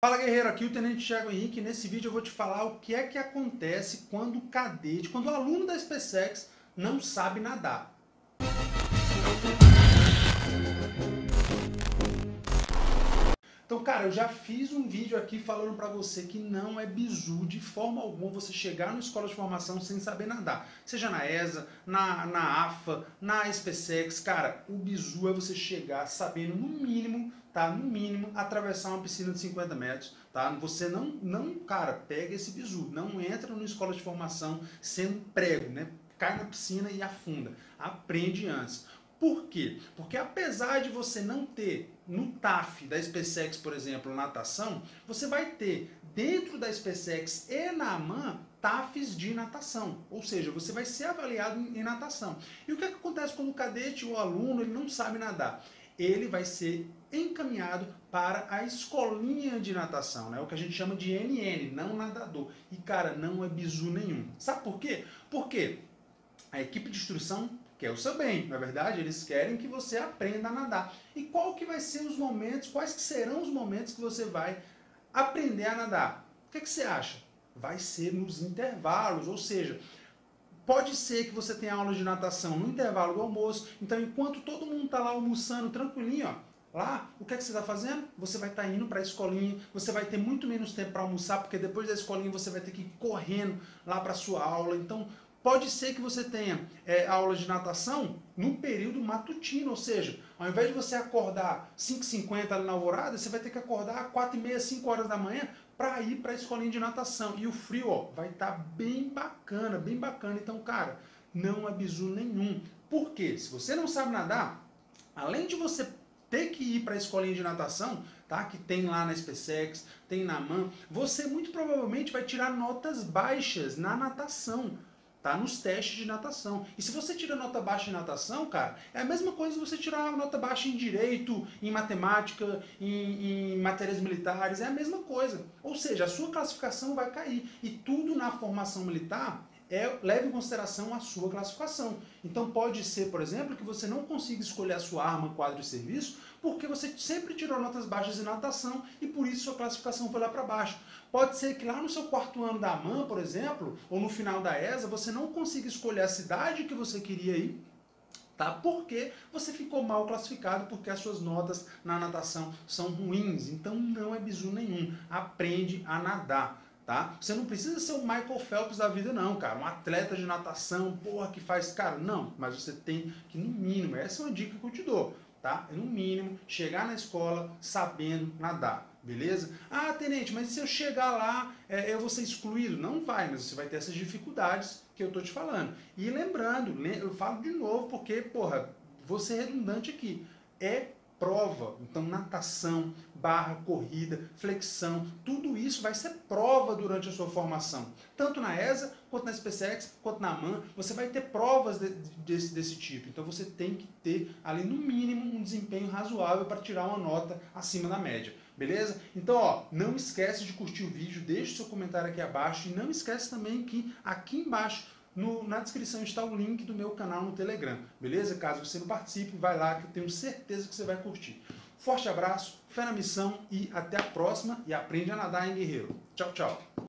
Fala guerreiro, aqui o Tenente Thiago Henrique. Nesse vídeo eu vou te falar o que é que acontece quando o cadete, quando o aluno da SpaceX não sabe nadar. Então, cara, eu já fiz um vídeo aqui falando pra você que não é bizu de forma alguma você chegar na escola de formação sem saber nadar. Seja na ESA, na, na AFA, na SpaceX, cara, o bizu é você chegar sabendo no mínimo, tá? No mínimo, atravessar uma piscina de 50 metros, tá? Você não, não, cara, pega esse bizu, não entra numa escola de formação sendo prego, né? Cai na piscina e afunda. Aprende antes. Por quê? Porque apesar de você não ter no TAF da SpaceX, por exemplo, natação, você vai ter dentro da SpaceX e na AMAN TAFs de natação, ou seja, você vai ser avaliado em natação. E o que, é que acontece quando o cadete ou o aluno ele não sabe nadar? Ele vai ser encaminhado para a escolinha de natação, né? o que a gente chama de NN, não nadador. E cara, não é bizu nenhum. Sabe por quê? Porque a equipe de instrução quer o seu bem, na é verdade, eles querem que você aprenda a nadar. E qual que vai ser os momentos, quais que serão os momentos que você vai aprender a nadar? O que, que você acha? Vai ser nos intervalos, ou seja, pode ser que você tenha aula de natação no intervalo do almoço, então enquanto todo mundo está lá almoçando tranquilinho, ó, Lá, o que, é que você está fazendo? Você vai estar tá indo para a escolinha, você vai ter muito menos tempo para almoçar, porque depois da escolinha você vai ter que ir correndo lá para sua aula. Então, Pode ser que você tenha é, aula de natação no período matutino, ou seja, ao invés de você acordar 5h50 ali na alvorada, você vai ter que acordar 4h30, 5 horas da manhã para ir para a escolinha de natação. E o frio ó, vai estar tá bem bacana, bem bacana. Então, cara, não é bizu nenhum. Por quê? Se você não sabe nadar, além de você ter que ir para a escolinha de natação, tá? Que tem lá na SpaceX, tem na MAN, você muito provavelmente vai tirar notas baixas na natação tá? Nos testes de natação. E se você tira nota baixa em natação, cara, é a mesma coisa você tirar nota baixa em direito, em matemática, em, em matérias militares, é a mesma coisa. Ou seja, a sua classificação vai cair. E tudo na formação militar é, leve em consideração a sua classificação. Então pode ser, por exemplo, que você não consiga escolher a sua arma, quadro de serviço, porque você sempre tirou notas baixas em natação e por isso sua classificação foi lá para baixo. Pode ser que lá no seu quarto ano da AMAN, por exemplo, ou no final da ESA, você não consiga escolher a cidade que você queria ir, tá? Porque você ficou mal classificado porque as suas notas na natação são ruins. Então não é bizu nenhum. Aprende a nadar tá? Você não precisa ser o Michael Phelps da vida não, cara, um atleta de natação, porra, que faz, cara, não, mas você tem que, no mínimo, essa é uma dica que eu te dou, tá? No mínimo, chegar na escola sabendo nadar, beleza? Ah, tenente, mas se eu chegar lá, é, eu vou ser excluído? Não vai, mas você vai ter essas dificuldades que eu tô te falando. E lembrando, eu falo de novo porque, porra, vou ser redundante aqui, é prova. Então, natação, barra, corrida, flexão, tudo isso vai ser prova durante a sua formação. Tanto na ESA, quanto na SpaceX, quanto na MAN, você vai ter provas de, de, desse, desse tipo. Então, você tem que ter ali, no mínimo, um desempenho razoável para tirar uma nota acima da média. Beleza? Então, ó, não esquece de curtir o vídeo, deixe seu comentário aqui abaixo e não esquece também que aqui embaixo no, na descrição está o link do meu canal no Telegram, beleza? Caso você não participe, vai lá que eu tenho certeza que você vai curtir. Forte abraço, fé na missão e até a próxima. E aprende a nadar, hein, guerreiro? Tchau, tchau.